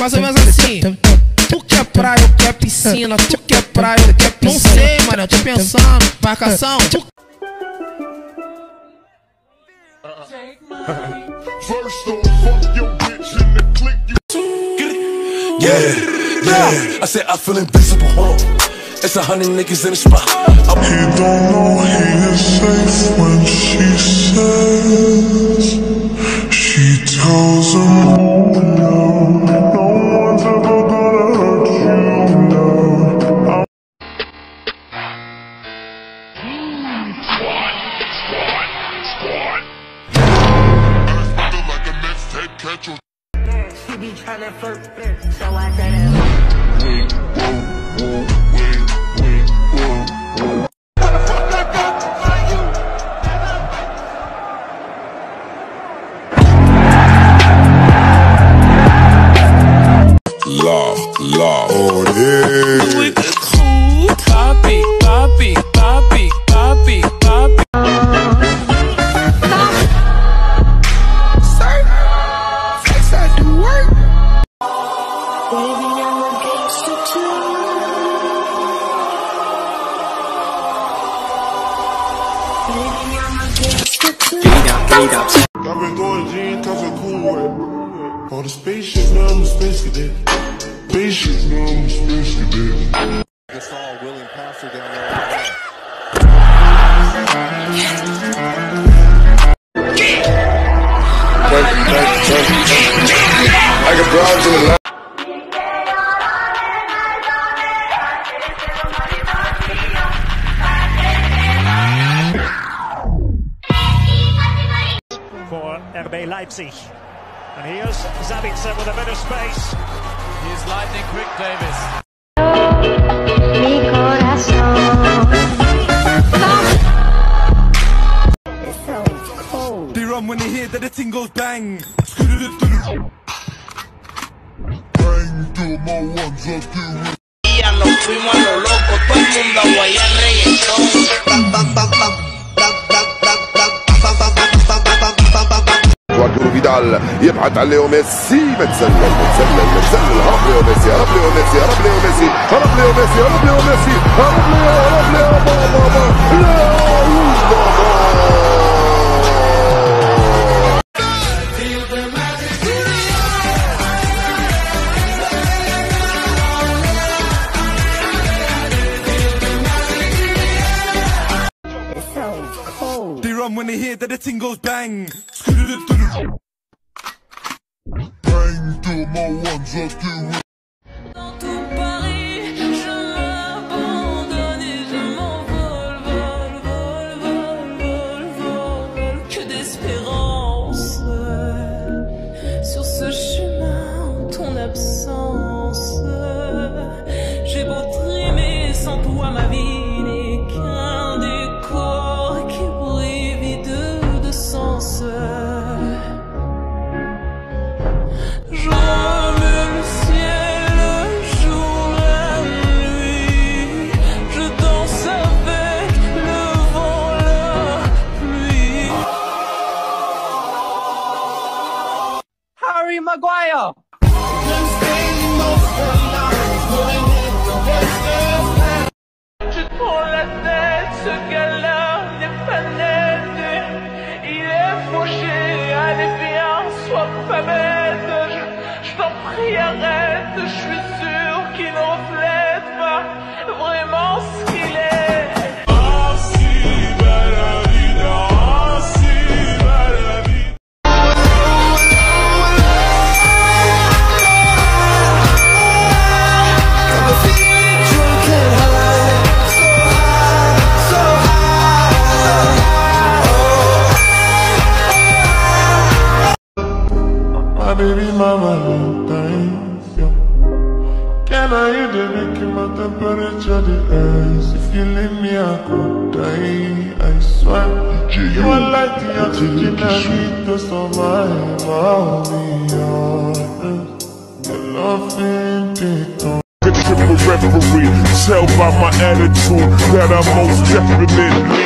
Mais ou menos assim. Tu quer praia, eu quer piscina, tu quer praia, eu quer piscina. Não sei, mano, tô pensando. Marcação. Tu... First off, fuck your bitch in the click you Yeah, yeah. I said I feel invincible. It's a hundred niggas in the spot. I'm He don't know he is safe when she says catch your She be tryna flirt, so I said, law, law. Oh yeah with the crew. Papi, I've been going G cause I'm cool with the now I'm a space cadet. Spaceship now I'm a space cadet RB Leipzig. And here's Sabitzer with a bit of space. He's lightning quick, Davis. Mi corazón. Cold. They run when they hear that the thing goes bang. Bang to my ones up وارجو فيدال يبعت عليه ميسي. متسلل متسلل متسلل. هرب ليه ميسي هرب ليه ميسي هرب ليه ميسي. هرب ليه ميسي هرب ليه ميسي. هرب ليه هرب ليه بابا بابا. لا. They run when they hear that the thing goes bang. Hang to my ones, I do 하여 making my temperature the rise? If you leave me, I could die. I swear. You are like the oxygen I need to survive. I'll be honest. Your love ain't it on. triple referee. Tell by my attitude that I'm most definitely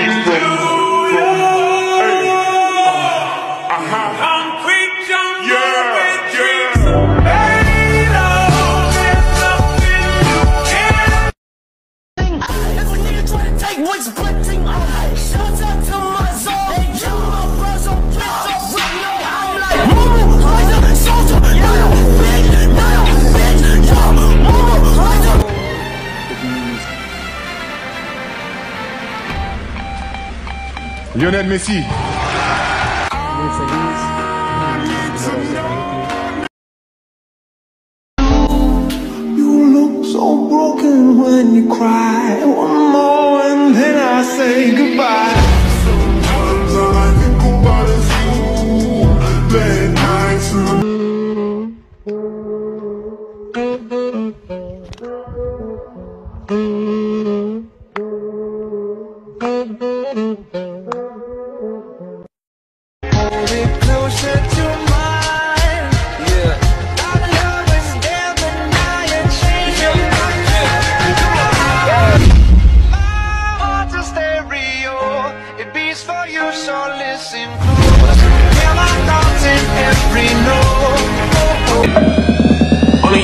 Lionel Messi. You look so broken when you cry. One more and then I say goodbye.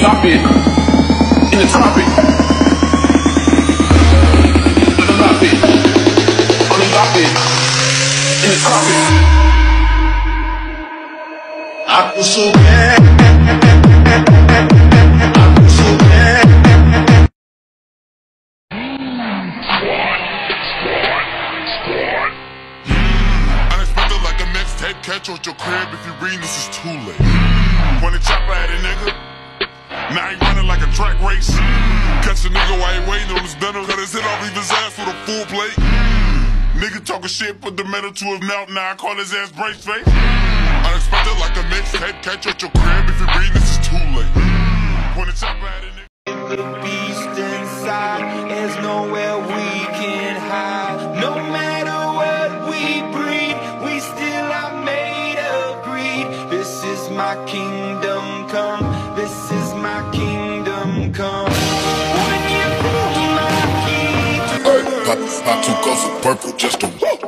The yacht in the tropic. Full plate. Mm. Nigga talking shit, put the metal to his mouth, now I call his ass brace face. Unexpected like a mixtape, catch at your crib if you reading this is too late. When the chopper at a nigga. The beast inside, there's nowhere we can hide. No matter what we breed, we still are made of greed. This is my kingdom come. This is Key. Pop, pop two purple just to